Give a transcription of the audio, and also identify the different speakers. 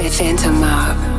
Speaker 1: Phantom Mob.